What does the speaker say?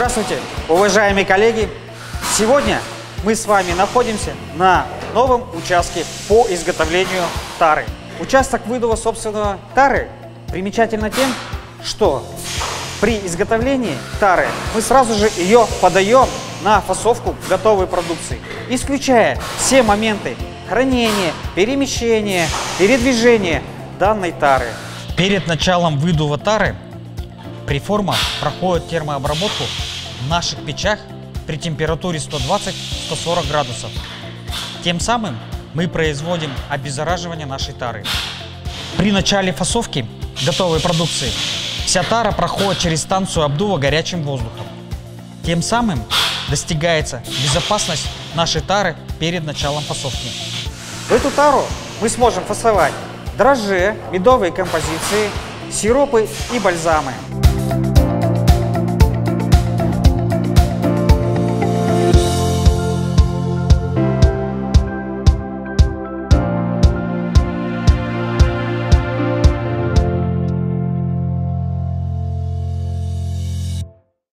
Здравствуйте, уважаемые коллеги! Сегодня мы с вами находимся на новом участке по изготовлению тары. Участок выдува собственного тары примечательно тем, что при изготовлении тары мы сразу же ее подаем на фасовку готовой продукции, исключая все моменты хранения, перемещения, передвижения данной тары. Перед началом выдува тары Приформа проходит термообработку наших печах при температуре 120-140 градусов. Тем самым мы производим обеззараживание нашей тары. При начале фасовки готовой продукции вся тара проходит через станцию обдува горячим воздухом. Тем самым достигается безопасность нашей тары перед началом фасовки. В эту тару мы сможем фасовать дрожжи, медовые композиции, сиропы и бальзамы.